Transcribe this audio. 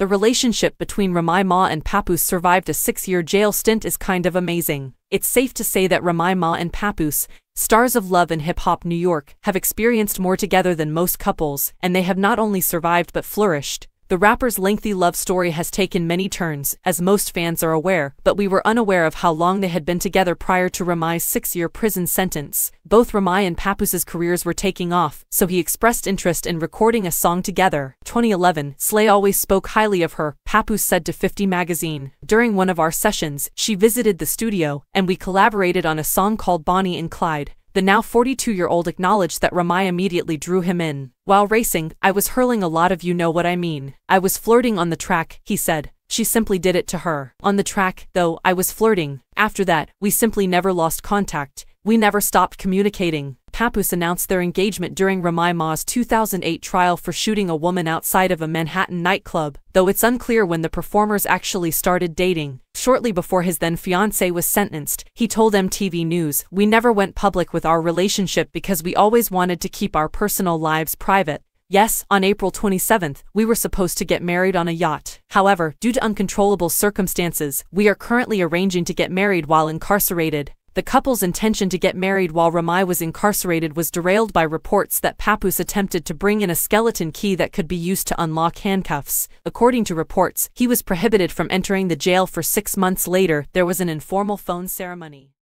The relationship between Remy Ma and Papoose survived a six-year jail stint is kind of amazing. It's safe to say that Remy Ma and Papoose, stars of love in hip-hop New York, have experienced more together than most couples, and they have not only survived but flourished. The rapper's lengthy love story has taken many turns, as most fans are aware, but we were unaware of how long they had been together prior to Remy's six-year prison sentence. Both Remy and Papoose's careers were taking off, so he expressed interest in recording a song together. 2011, Slay always spoke highly of her, Papoose said to 50 magazine. During one of our sessions, she visited the studio, and we collaborated on a song called Bonnie and Clyde. The now 42-year-old acknowledged that Remy immediately drew him in. While racing, I was hurling a lot of you know what I mean. I was flirting on the track, he said. She simply did it to her. On the track, though, I was flirting. After that, we simply never lost contact. We never stopped communicating. Papoose announced their engagement during Remy Ma's 2008 trial for shooting a woman outside of a Manhattan nightclub, though it's unclear when the performers actually started dating. Shortly before his then fiancée was sentenced, he told MTV News, We never went public with our relationship because we always wanted to keep our personal lives private. Yes, on April 27th, we were supposed to get married on a yacht. However, due to uncontrollable circumstances, we are currently arranging to get married while incarcerated. The couple's intention to get married while Remy was incarcerated was derailed by reports that Papoose attempted to bring in a skeleton key that could be used to unlock handcuffs. According to reports, he was prohibited from entering the jail for six months later, there was an informal phone ceremony.